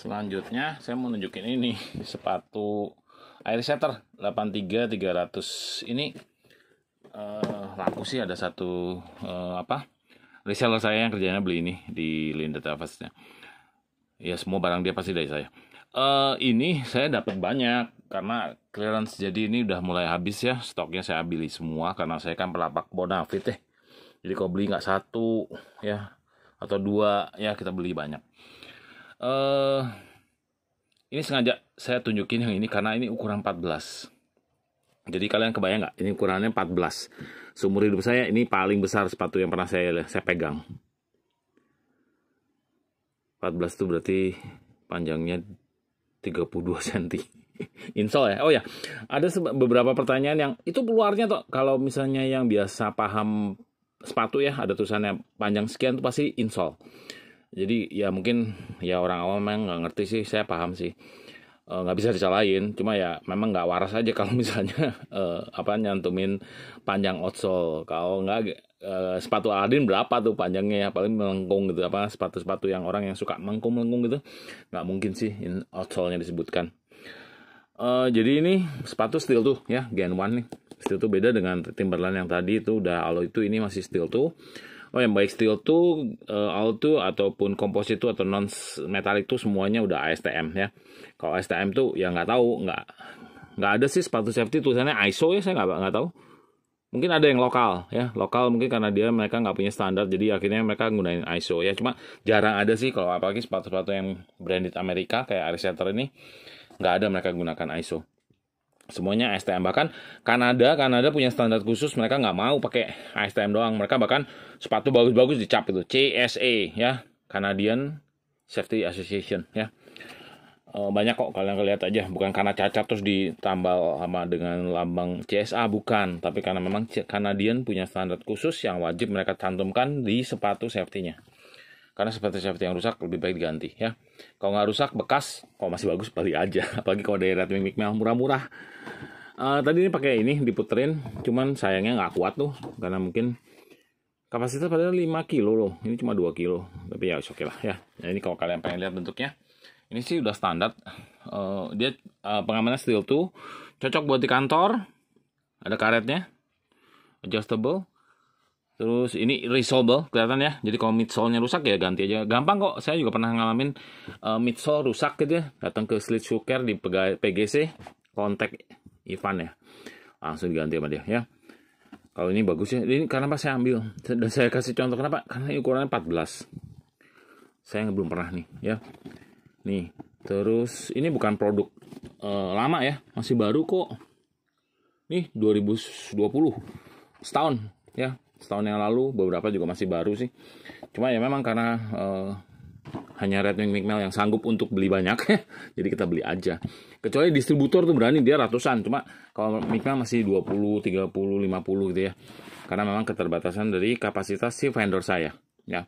selanjutnya saya mau nunjukin ini sepatu air setter 83 300 ini uh, laku sih ada satu uh, apa reseller saya yang kerjanya beli ini di Linda Tavasnya ya semua barang dia pasti dari saya. Uh, ini saya dapat banyak karena clearance jadi ini udah mulai habis ya stoknya saya beli semua karena saya kan pelapak bonafit deh jadi kalau beli nggak satu ya atau dua ya kita beli banyak uh, ini sengaja saya tunjukin yang ini karena ini ukuran 14 jadi kalian kebayang nggak? Ini ukurannya 14 seumur hidup saya ini paling besar sepatu yang pernah saya saya pegang. 14 itu berarti panjangnya 32 cm insole ya? Oh ya ada beberapa pertanyaan yang itu keluarnya tuh kalau misalnya yang biasa paham sepatu ya ada tulisannya panjang sekian tuh pasti insole jadi ya mungkin ya orang awam memang nggak ngerti sih saya paham sih. E, nggak bisa disalahin cuma ya memang nggak waras aja kalau misalnya uh, apa nyantumin panjang outsole kalau nggak uh, sepatu Aladin berapa tuh panjangnya ya? Paling melengkung gitu apa sepatu-sepatu yang orang yang suka melengkung melengkung gitu. Nggak mungkin sih outsole-nya disebutkan. Uh, jadi ini sepatu steel tuh ya Gen 1 nih. Steel tuh beda dengan Timberland yang tadi itu udah alloy itu ini masih steel tuh Oh yang baik steel tuh, uh, auto ataupun komposit tuh atau non metalik tuh semuanya udah ASTM ya. Kalau ASTM tuh ya nggak tahu, nggak nggak ada sih sepatu safety tulisannya ISO ya saya nggak nggak tahu. Mungkin ada yang lokal ya, lokal mungkin karena dia mereka nggak punya standar jadi akhirnya mereka gunain ISO ya. Cuma jarang ada sih kalau apalagi sepatu-sepatu yang branded Amerika kayak Arisetter ini nggak ada mereka gunakan ISO semuanya ASTM bahkan Kanada Kanada punya standar khusus mereka nggak mau pakai ASTM doang. Mereka bahkan sepatu bagus-bagus dicap itu CSA ya. Canadian Safety Association ya. E, banyak kok kalian lihat aja. Bukan karena cacat terus ditambal sama dengan lambang CSA bukan. Tapi karena memang Canadian punya standar khusus yang wajib mereka cantumkan di sepatu safety-nya karena seperti safety yang rusak lebih baik diganti ya. Kalau nggak rusak bekas. Kalau masih bagus balik aja. Apalagi kalau dari Redmi Micmel murah-murah. Uh, tadi ini pakai ini diputerin. Cuman sayangnya nggak kuat tuh karena mungkin kapasitas padahal 5 kilo loh. Ini cuma 2 kilo. Tapi ya oke okay lah ya. Nah, ini kalau kalian pengen lihat bentuknya ini sih udah standar. Uh, dia uh, pengamannya steel tuh cocok buat di kantor. Ada karetnya adjustable Terus ini resolvable kelihatan ya. Jadi kalau midsole-nya rusak ya ganti aja. Gampang kok. Saya juga pernah ngalamin uh, midsole rusak gitu ya. Datang ke Slit Care di PGC, kontak Ivan ya. Langsung diganti sama dia ya. Kalau ini bagus ya. Ini karena pas saya ambil dan saya kasih contoh kenapa? Karena ukurannya 14. Saya belum pernah nih ya. Nih, terus ini bukan produk uh, lama ya, masih baru kok. Nih 2020 setahun ya setahun yang lalu beberapa juga masih baru sih. Cuma ya memang karena uh, hanya Redwing Micmel yang sanggup untuk beli banyak jadi kita beli aja. Kecuali distributor tuh berani dia ratusan. Cuma kalau Micmel masih 20 30 50 gitu ya. Karena memang keterbatasan dari kapasitas si vendor saya ya.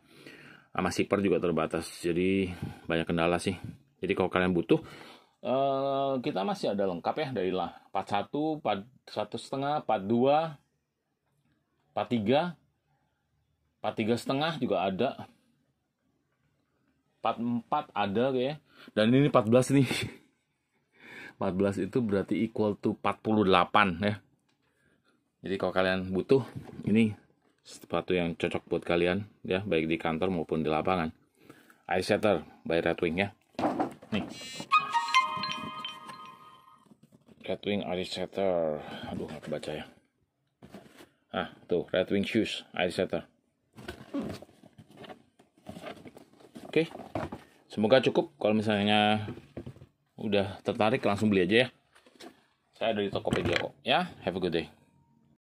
Sama shipper juga terbatas jadi banyak kendala sih. Jadi kalau kalian butuh uh, kita masih ada lengkap ya dari lah. 41 satu setengah 42 43 43 setengah juga ada. 44 ada kayak dan ini 14 nih. 14 itu berarti equal to 48 ya. Jadi kalau kalian butuh ini sepatu yang cocok buat kalian ya. Baik di kantor maupun di lapangan. Ice setter by Redwing ya. Nih. Redwing ice setter. Aduh nggak baca ya Ah, tuh Red Wing Shoes, air setter. Oke, semoga cukup. Kalau misalnya udah tertarik langsung beli aja ya. Saya dari Tokopedia kok. Ya, have a good day.